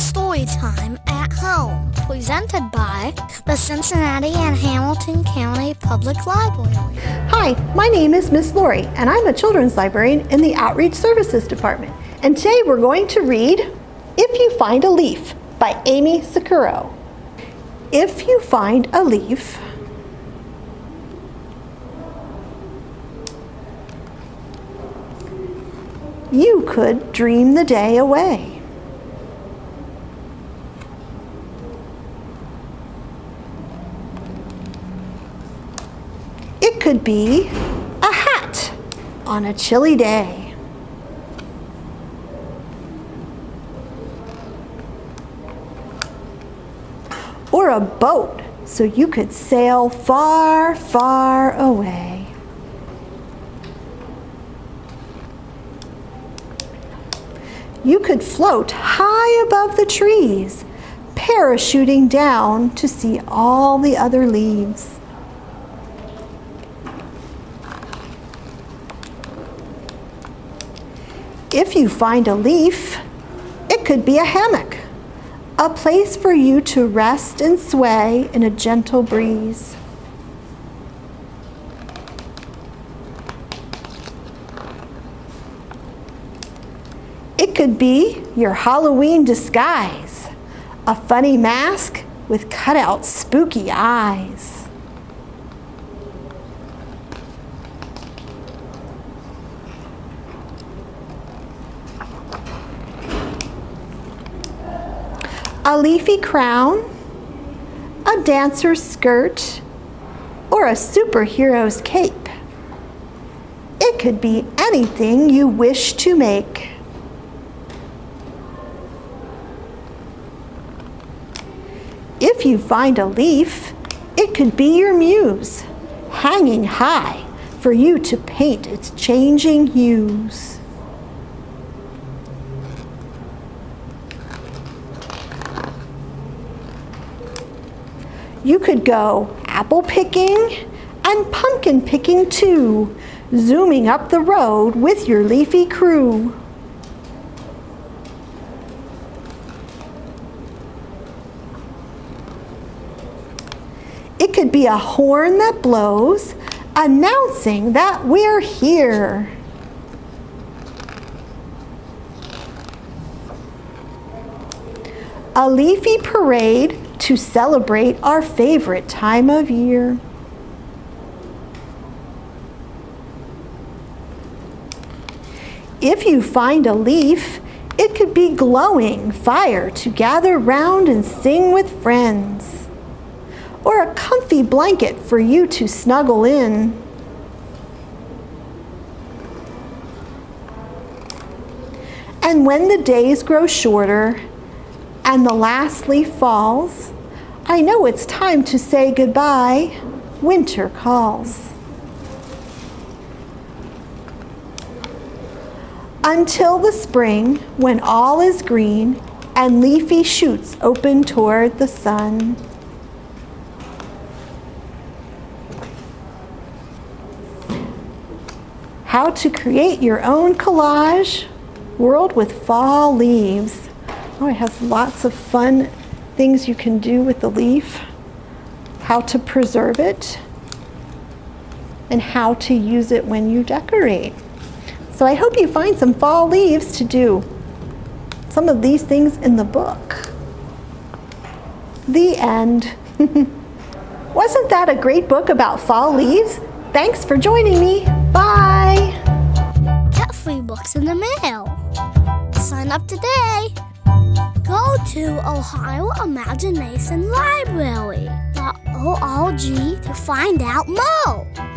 Storytime at Home, presented by the Cincinnati and Hamilton County Public Library. Hi, my name is Miss Lorie, and I'm a children's librarian in the Outreach Services Department. And today we're going to read If You Find a Leaf by Aimée Sicuro. If you find a leaf, you could dream the day away. Could be a hat on a chilly day. Or a boat so you could sail far, far away. You could float high above the trees, parachuting down to see all the other leaves. If you find a leaf, it could be a hammock, a place for you to rest and sway in a gentle breeze. It could be your Halloween disguise, a funny mask with cutout spooky eyes. A leafy crown, a dancer's skirt, or a superhero's cape. It could be anything you wish to make. If you find a leaf, it could be your muse, hanging high for you to paint its changing hues. You could go apple picking and pumpkin picking too, zooming up the road with your leafy crew. It could be a horn that blows, announcing that we're here. A leafy parade to celebrate our favorite time of year. If you find a leaf, it could be glowing fire to gather round and sing with friends, or a comfy blanket for you to snuggle in. And when the days grow shorter and the last leaf falls, I know it's time to say goodbye. Winter calls. Until the spring, when all is green and leafy shoots open toward the sun. How to create your own collage, world with fall leaves. Oh, it has lots of fun things you can do with the leaf, how to preserve it, and how to use it when you decorate. So I hope you find some fall leaves to do some of these things in the book. The end. Wasn't that a great book about fall leaves? Thanks for joining me. Bye. Get free books in the mail. Sign up today. Go to Ohio Imagination Library.org to find out more.